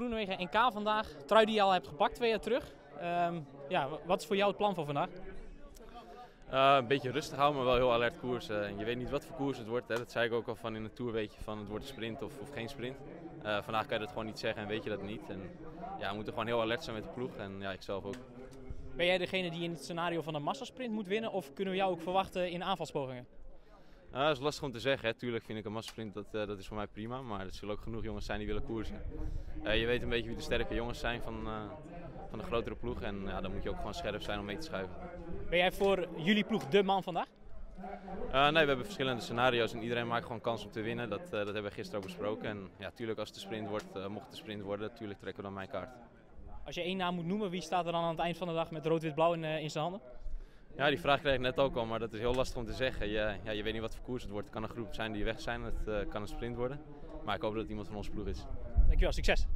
Groenewegen NK vandaag. Trui die je al hebt gepakt twee jaar terug. Ehm, ja, wat is voor jou het plan voor vandaag? Uh, een beetje rustig houden, maar wel heel alert koersen. Je weet niet wat voor koers het wordt. Hè. Dat zei ik ook al van in de Tour weet je van het wordt een sprint of, of geen sprint. Uh, vandaag kan je dat gewoon niet zeggen en weet je dat niet. En, ja, we moeten gewoon heel alert zijn met de ploeg en ja, ik zelf ook. Ben jij degene die in het scenario van een massasprint moet winnen of kunnen we jou ook verwachten in aanvalspogingen? Uh, dat is lastig om te zeggen. Hè. Tuurlijk vind ik een massasprint, dat, uh, dat is voor mij prima. Maar er zullen ook genoeg jongens zijn die willen koersen. Uh, je weet een beetje wie de sterke jongens zijn van, van de grotere ploeg. En ja, dan moet je ook gewoon scherp zijn om mee te schuiven. Ben jij voor jullie ploeg de man vandaag? nee, we hebben verschillende scenario's en iedereen maakt gewoon kans om te winnen. Dat, dat hebben we gisteren ook besproken. En ja, tuurlijk als het de sprint wordt, mocht het de sprint worden, natuurlijk trekken we dan mijn kaart. Als je één naam moet noemen, wie staat er dan aan het eind van de dag met rood-wit-blauw in, in zijn handen? Ja, die vraag kreeg ik net ook al, maar dat is heel lastig om te zeggen. Je, ja, je weet niet wat voor koers het wordt. Het kan een groep zijn die weg zijn, het uh, kan een sprint worden. Maar ik hoop dat het iemand van ons ploeg is. Dankjewel, succes!